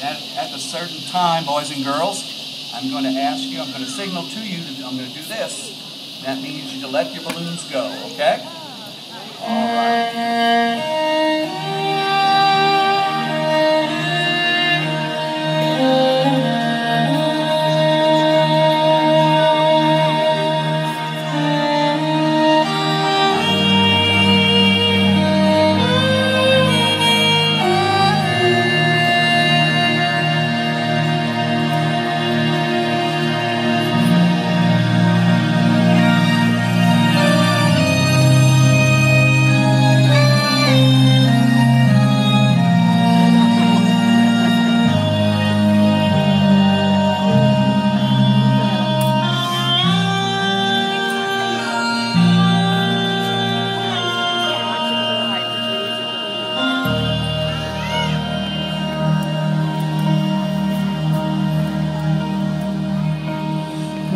And at, at a certain time, boys and girls, I'm going to ask you, I'm going to signal to you, that I'm going to do this. That means you to let your balloons go, okay? All right.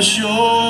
your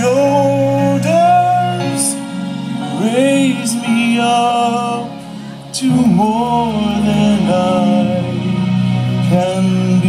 shoulders. Raise me up to more than I can